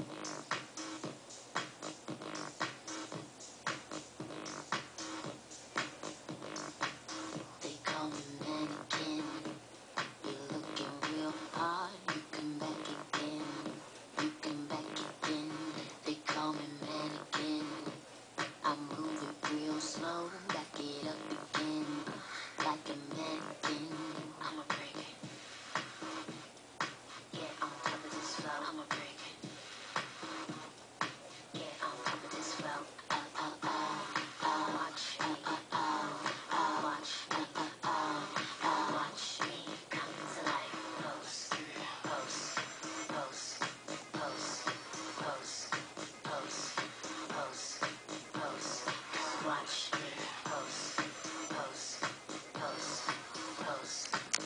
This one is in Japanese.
あ!